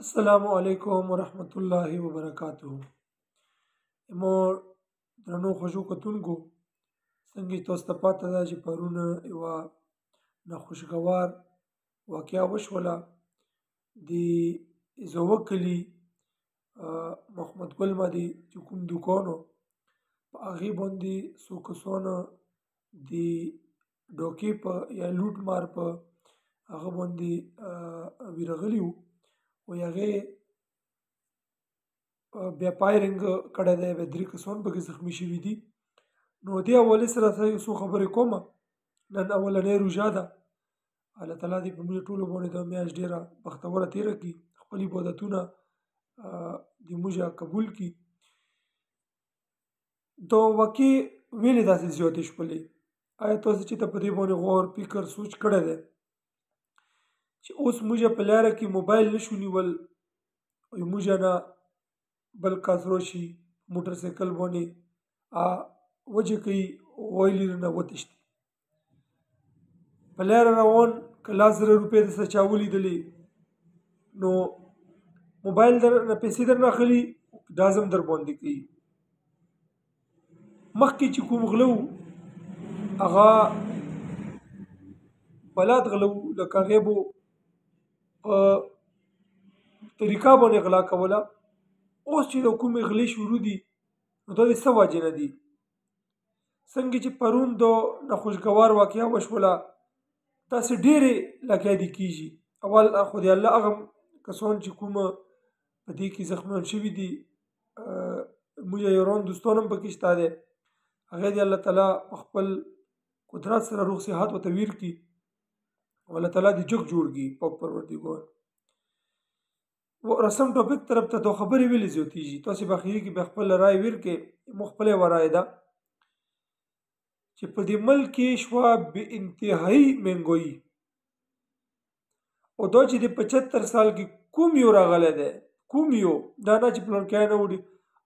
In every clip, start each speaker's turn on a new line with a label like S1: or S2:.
S1: السلام علیکم ورحمت الله وبرکاته مو درنو خوشو کتونکو څنګه تاسو ته پاته ده چې پرون یو ناخوشګوار واقعیا وشوله د زوه کلی محمد ګل باندې چې کوم دوکانو په هغې باندې څو کسانو د ډوکې په یا لوټ مار په هغه باندې ورغلي وو او هغه یې بیا فایرنګ کړی دی بیا درې کسان پکې زخمي شوي دي نو دې حوالې سره سره یو څو خبرې کوم نن اولنۍ روژه ده الله تعالی دې په موږ ټولو باندې دا میاشت ډېره بختوره تېره کړي خپل عبادتونه دې موږ قبول کړي دوکې ویلې داسې زیاتې شولې ایا تاسو چې ته په دې باندې غور فکر سوچ کړی دی چې اوس موږ په لاره کې موبایل نشو نیول موږ نه بل کثرو شي موټر سایکل باندې وجه کوي ویلي نه وتښتي په لاره روان که لس زره روپۍ درته چا ولیدلې نو موبایل درنه پیسې درنه اخلي ډز هم درباندې کوي مخکې چې کوم غله وو هغه بلد غله وو لکه هغې به په طریقه باندې غلا کوله اوس چې د کومې غلې شروع دي نو دا د څه وجې نه دي څنګه چې پرون د نخوشګوار واقعه وشوله داسې ډېرې لکه دي کیږي اول خو د الله هغه کسان چې کوم په دې کې زخمیان شوي دي موږ یو روان دوستان هم پکې شته دی هغه دی الله تعالی په خپل قدرت سره روغ صحت ورته ویر کړي او الله تعالی دې جګ جوړ کړي په پروردګار و رسم ټاپک طرف ته دو خبرې ویلې زیاتیږي تاسو په اخیری کې به خپل رائے ویر کې مخبل ورای ده چې په دې ملک کې شو به انتهایی منګوي او دا چې د 75 سال کې کوم یو راغله ده کوم یو دا نه چې پلان کینه وړي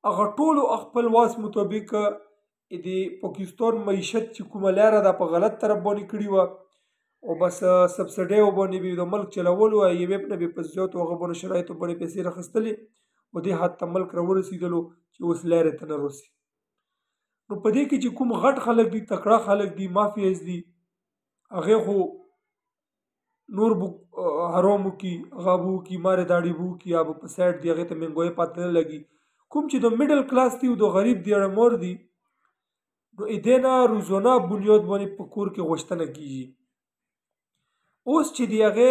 S1: هغه ټول خپل واس مطابق د پاکستان معیشت چې کومه لاره ده په غلط طرف باندې کړې وه او بس سبسډیو باندې به د ملک چلولو او یو ویب نه به په زیاتو هغه باندې شرایطو باندې پیسې راخیستلې او دې حد ته ملک راورسېدلو چې اوس لارې ته نه رسي نو په دې کې چې کوم غټ خلک دي تکړه خلک دي مافیاز دي هغه خو نور به حروم وکړي هغه به وکړي مار داړي به وکړي یا به په سایډ دي هغه ته مینګوی پته نه لګي کوم چې د میډل کلاس دي او د غریب دي اړه مور دي نو اې نه روزونه بنیاد باندې په کور کې غوښتنه کیږي اوس چې دی هغه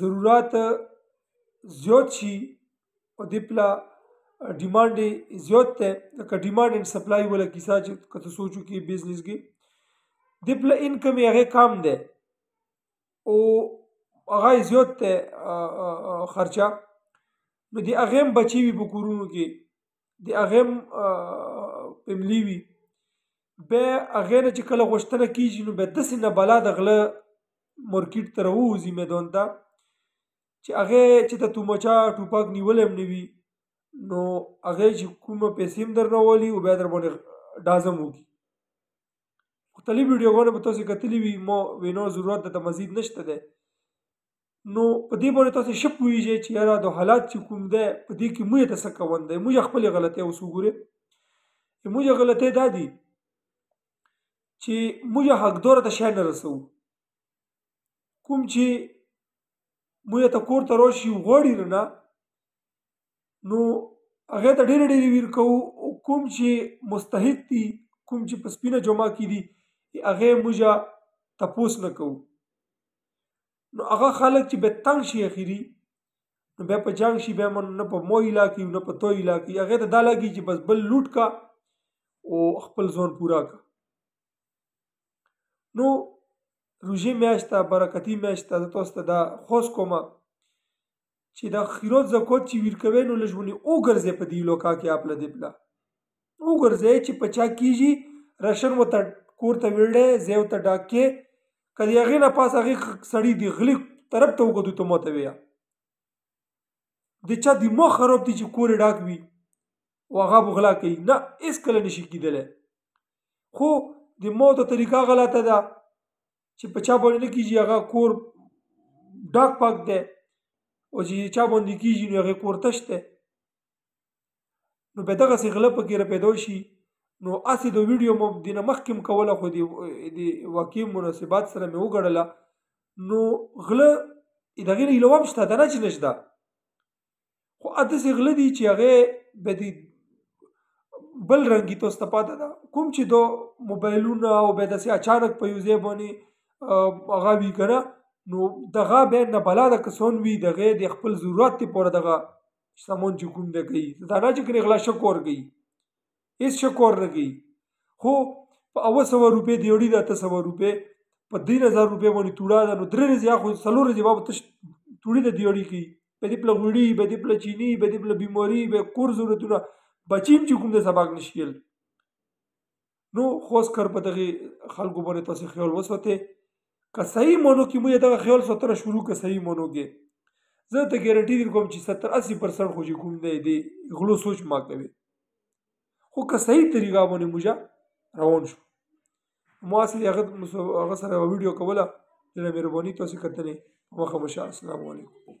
S1: ضرورت زیات شي په دې پله ډیمانډ یې زیات دی ځکه ډیمانډ اینډ سپلای والا کیسه چې که ته سوچ وکړې بزنس کې دې پله انکم یې هغې کم دی او هغه یې زیات دی خرچه نو د هغې هم بچي وي په کورونو کې د هغې هم املي وي بیا هغې نه چې کله غوښتنه کېږي نو بیا داسې نه بلا د غله مارکیټ ته راووځي میدان ته چې هغې چې د توماچه ټوپک نیولی هم نه وي نو هغې چې کومه پیسې هم درنه والي او بیا در باندې ډاز هم وکړي مختلف ویډیوګانې به تاسو کتلي وي ما وینا ضرورت د مزید نشته دی نو په دې باندې تاسو ښه پوهیږئ چې یاره د حالات چې کوم دی په دې کې موږ ته څه کول دی موږ خپل غلطۍ اوس وګورئ موږ غلطۍ دا دي چې موږ حق دور ته شی نه رسو کوم چې موږ ته کور ته راشي غوړي نه نو هغه ته ډېر ډېر ویر کوو کوم چې مستحق دي کوم چې په سپینه جمعه کې دي هغه موږ تپوس نه کوو نو هغه خلک چې به تنګ شي اخیری نو بیا په جنگ شي بیا من نه په مو علاقې نه په تو علاقې هغه ته دا لګي چې بس بل لوټ کا او خپل ځون پورا کا نو روژې میاشت ته برکتی میاشت ته تاسو ته دا خوش کومه چې دا خیرات زکوت چې ورکوي نو لژونی وګرځي په دې لوکا کې خپل دی بلا وګرځي چې پچا کیږي راشن وته کور ته ویړې زیو ته ډاکې کدی هغه نه پاس هغه سړی دی غلی طرف ته وګدو ته ماته ویا د چا د مخ خراب دي چې کور ډاک وي وغه بغلا کوي نه اس کله نشي کیدل خو د موت طریقه غلطه ده چې په چا باندې نه کېږي هغه کور ډاک پاک دی او چې چا باندې کېږي نو هغه کور تش دی نو په دغه سي غله پکې را پیدا شي نو اسی د ویډیو مو دینه مخکم کوله خو دی دی واقعي مناسبات سره مې وګړله نو غله دغه نه لوم شته دا نه چې نشته خو اته سي غله دي چې هغه به دي بل رنګي ته استفاده ده کوم چې دو موبایلونه او به داسې اچانک په یوزې باندې هغه وی کنه نو دغه به نه بلا د کسون وی دغه د خپل ضرورت ته پوره دغه سمون چې کوم دی کوي دا نه چې کړي غلا شکور کوي هیڅ شکور نه کوي خو په اوه سوه روپۍ د یوړي د اته سوه روپۍ په درې هزار روپۍ باندې توړه ده نو درې ورځې یا خو څلور ورځې به تش توړي د دیوړي کوي به دې پله غوړي به دې پله چیني به دې پله بیماري به کور ضرورتونه بچي هم چې کوم د سبق نشي ویل نو خاص کر په دغې خلکو باندې تاسې خیال وساتئ که صحیح مونو کې مو دغه خیال ساتنه شروع که صحیح مونو کې زه ته ګارنټي در کوم چې 70 80% خو چې کوم دی دی غلو سوچ ما کوي خو که صحیح طریقه باندې موجا روان شو مو اصلي هغه هغه سره ویډیو کوله ډېره مهرباني تاسو کتنې مخه مشه السلام علیکم